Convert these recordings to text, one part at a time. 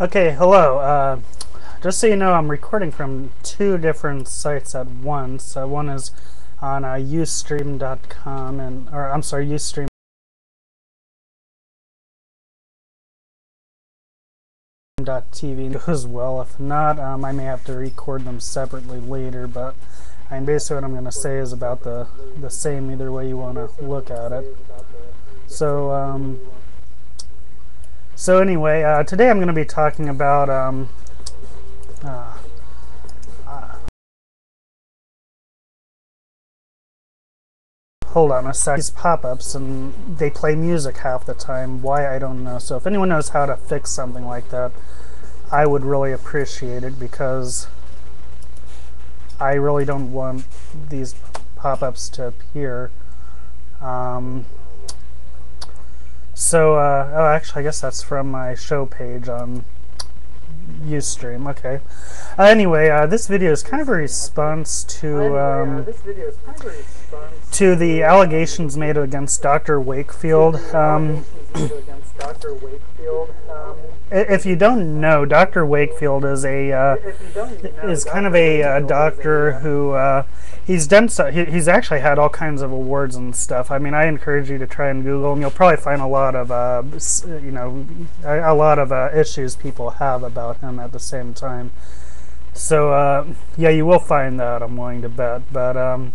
Okay, hello. Uh, just so you know, I'm recording from two different sites at once. Uh, one is on uh, ustream.com and, or I'm sorry, ustream. TV as well. If not, um, I may have to record them separately later. But I mean, basically, what I'm going to say is about the the same either way you want to look at it. So. Um, so anyway, uh, today I'm going to be talking about um, uh, uh, hold on a sec. These pop-ups and they play music half the time. Why I don't know. So if anyone knows how to fix something like that, I would really appreciate it because I really don't want these pop-ups to appear. Um, so, uh, oh, actually, I guess that's from my show page on Ustream. Okay. Uh, anyway, uh, this video is kind of a response to um, to the allegations made against Dr. Wakefield. Um, if you don't know, Dr. Wakefield is a uh, is kind of a uh, doctor who uh, he's done so. He, he's actually had all kinds of awards and stuff. I mean, I encourage you to try and Google him. You'll probably find a lot of uh, you know a, a lot of uh, issues people have about him at the same time. So uh, yeah, you will find that. I'm willing to bet, but. Um,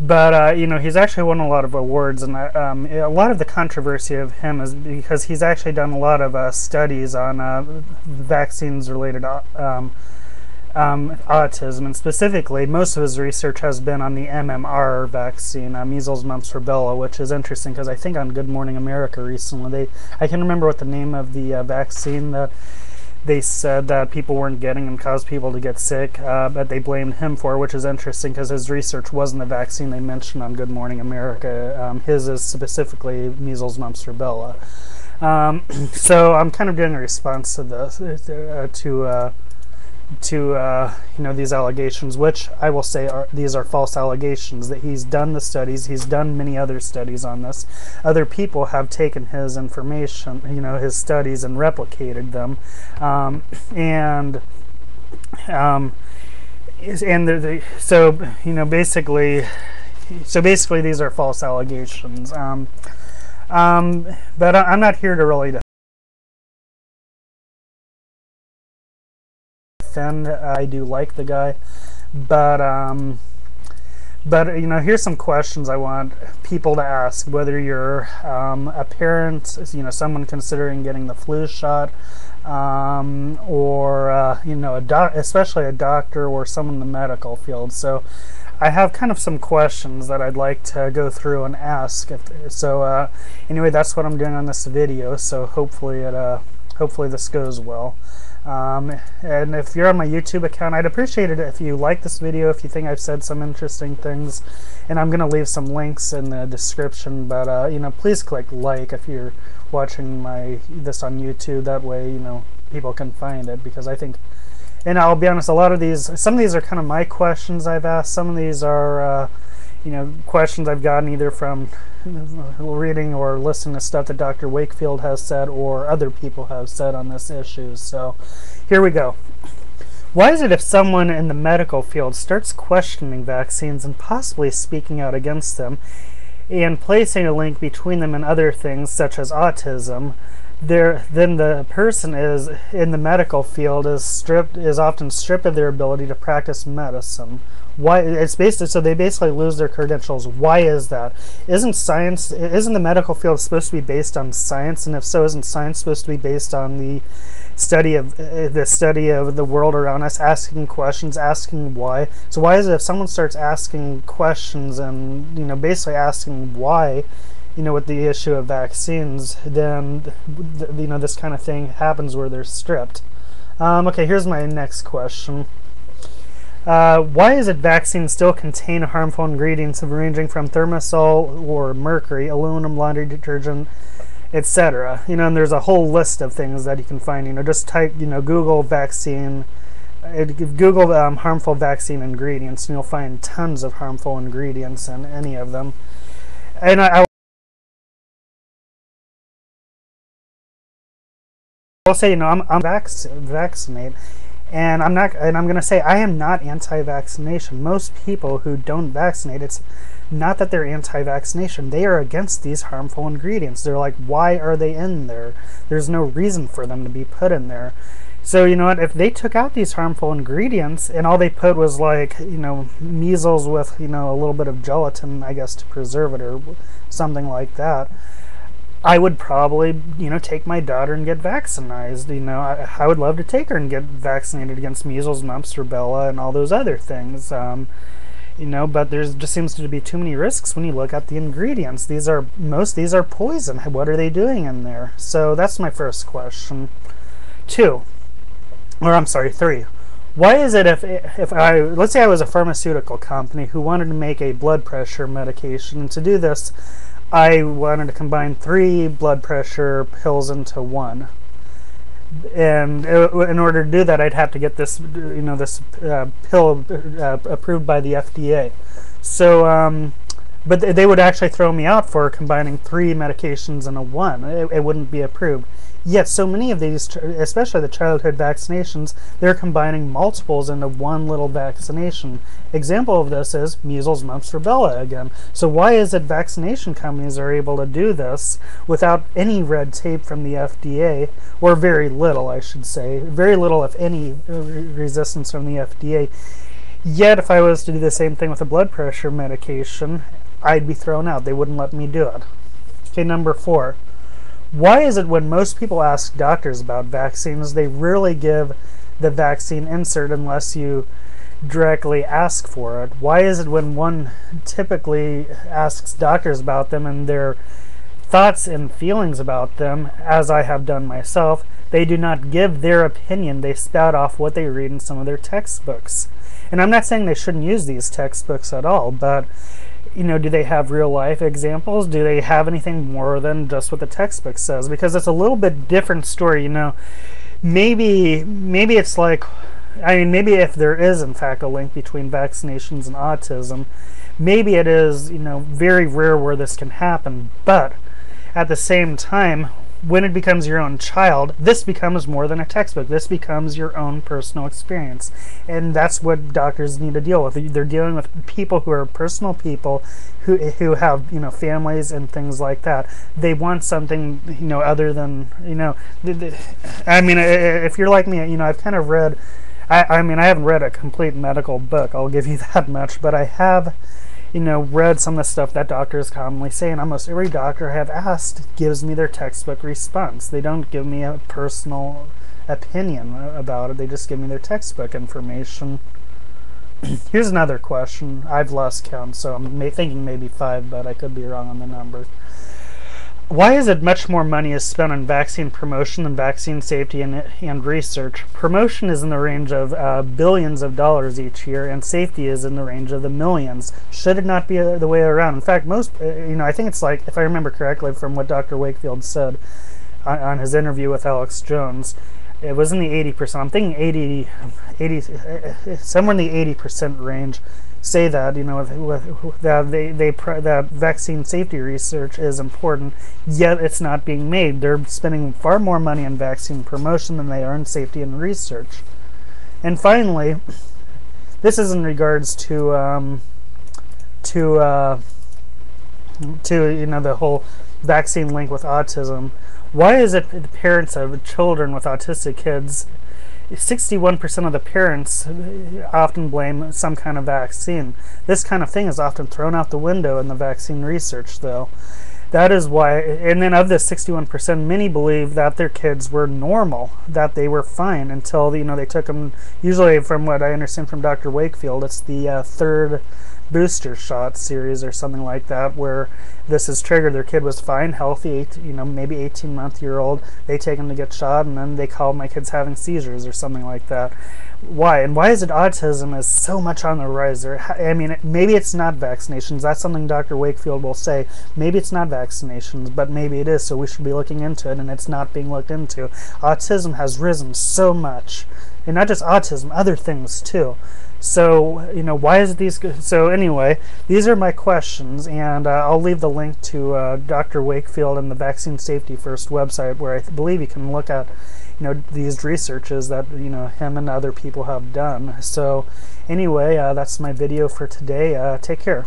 but uh, you know he's actually won a lot of awards and uh, um, a lot of the controversy of him is because he's actually done a lot of uh, studies on uh, vaccines related uh, um, um, autism and specifically most of his research has been on the MMR vaccine uh, measles mumps rubella which is interesting because I think on Good Morning America recently they I can remember what the name of the vaccine that they said that people weren't getting and caused people to get sick, uh, but they blamed him for, which is interesting because his research wasn't the vaccine they mentioned on Good Morning America. Um, his is specifically measles, mumps, rubella. Um, so I'm kind of doing a response to this, uh, to uh, to uh, you know these allegations, which I will say are these are false allegations. That he's done the studies, he's done many other studies on this. Other people have taken his information, you know, his studies and replicated them, um, and um, and the, so you know basically, so basically these are false allegations. Um, um, but I'm not here to really defend. I do like the guy, but um, but you know, here's some questions I want people to ask. Whether you're um, a parent, you know, someone considering getting the flu shot, um, or uh, you know, a doc, especially a doctor or someone in the medical field. So. I have kind of some questions that I'd like to go through and ask. So uh, anyway, that's what I'm doing on this video. So hopefully it, uh, hopefully this goes well. Um, and if you're on my YouTube account, I'd appreciate it if you like this video, if you think I've said some interesting things. And I'm going to leave some links in the description, but, uh, you know, please click like if you're watching my this on YouTube. That way, you know, people can find it because I think, and I'll be honest, a lot of these, some of these are kind of my questions I've asked. Some of these are, uh, you know, questions I've gotten either from reading or listening to stuff that Dr. Wakefield has said or other people have said on this issue. So here we go. Why is it if someone in the medical field starts questioning vaccines and possibly speaking out against them and placing a link between them and other things such as autism, there then the person is in the medical field is stripped is often stripped of their ability to practice medicine why it's basically so they basically lose their credentials. Why is that? Isn't science isn't the medical field supposed to be based on science? And if so isn't science supposed to be based on the study of uh, the study of the world around us asking questions asking why? So why is it if someone starts asking questions and you know basically asking why you know with the issue of vaccines then you know this kind of thing happens where they're stripped. Um, okay here's my next question uh, why is it vaccines still contain harmful ingredients ranging from thimerosal or mercury, aluminum, laundry detergent, etc.? You know, and there's a whole list of things that you can find. You know, just type, you know, Google vaccine, Google um, harmful vaccine ingredients, and you'll find tons of harmful ingredients in any of them. And I, I I'll say, you know, I'm, I'm vac- vaccinate, and I'm not, and I'm going to say I am not anti-vaccination. Most people who don't vaccinate, it's not that they're anti-vaccination. They are against these harmful ingredients. They're like, why are they in there? There's no reason for them to be put in there. So you know what? If they took out these harmful ingredients and all they put was like you know measles with you know a little bit of gelatin, I guess to preserve it or something like that, I would probably you know take my daughter and get vaccinated. You know, I, I would love to take her and get vaccinated against measles, mumps, rubella, and all those other things. Um, you know but there's just seems to be too many risks when you look at the ingredients these are most these are poison what are they doing in there so that's my first question two or I'm sorry, three. Why is it if if I let's say I was a pharmaceutical company who wanted to make a blood pressure medication, to do this, I wanted to combine three blood pressure pills into one. And in order to do that, I'd have to get this, you know, this uh, pill uh, approved by the FDA. So, um, but they would actually throw me out for combining three medications in a one. It, it wouldn't be approved. Yet so many of these, especially the childhood vaccinations, they're combining multiples into one little vaccination. Example of this is measles, mumps, rubella again. So why is it vaccination companies are able to do this without any red tape from the FDA, or very little, I should say, very little, if any, uh, resistance from the FDA. Yet if I was to do the same thing with a blood pressure medication, I'd be thrown out. They wouldn't let me do it. Okay, number four. Why is it when most people ask doctors about vaccines, they rarely give the vaccine insert unless you directly ask for it? Why is it when one typically asks doctors about them and their thoughts and feelings about them, as I have done myself, they do not give their opinion. They spout off what they read in some of their textbooks. And I'm not saying they shouldn't use these textbooks at all, but you know, do they have real life examples? Do they have anything more than just what the textbook says? Because it's a little bit different story, you know. Maybe maybe it's like I mean maybe if there is in fact a link between vaccinations and autism, maybe it is, you know, very rare where this can happen, but at the same time, when it becomes your own child, this becomes more than a textbook. This becomes your own personal experience. And that's what doctors need to deal with. They're dealing with people who are personal people who, who have, you know, families and things like that. They want something, you know, other than, you know, I mean, if you're like me, you know, I've kind of read, I, I mean, I haven't read a complete medical book, I'll give you that much, but I have you know, read some of the stuff that doctors commonly say, and almost every doctor I have asked gives me their textbook response. They don't give me a personal opinion about it, they just give me their textbook information. Here's another question. I've lost count, so I'm thinking maybe five, but I could be wrong on the number. Why is it much more money is spent on vaccine promotion than vaccine safety and, and research? Promotion is in the range of uh, billions of dollars each year, and safety is in the range of the millions. Should it not be uh, the way around? In fact, most, uh, you know, I think it's like, if I remember correctly from what Dr. Wakefield said on, on his interview with Alex Jones, it was in the 80%. I'm thinking 80, 80 uh, somewhere in the 80% range say that you know that they they that vaccine safety research is important, yet it's not being made. They're spending far more money on vaccine promotion than they are on safety and research. And finally, this is in regards to um, to uh, to you know the whole vaccine link with autism. Why is it the parents of children with autistic kids 61% of the parents often blame some kind of vaccine. This kind of thing is often thrown out the window in the vaccine research, though. That is why, and then of this 61%, many believe that their kids were normal, that they were fine until you know they took them. Usually, from what I understand from Dr. Wakefield, it's the uh, third booster shot series or something like that where this is triggered. Their kid was fine healthy eight, you know maybe 18 month year old they take them to get shot and then they call my kids having seizures or something like that. Why? And why is it autism is so much on the rise? Or i mean maybe it's not vaccinations. That's something dr wakefield will say. Maybe it's not vaccinations but maybe it is so we should be looking into it and it's not being looked into. Autism has risen so much and not just autism other things too so, you know, why is these? So, anyway, these are my questions, and uh, I'll leave the link to uh, Dr. Wakefield and the Vaccine Safety First website, where I believe you can look at you know these researches that you know him and other people have done. So anyway, uh, that's my video for today. Uh, take care.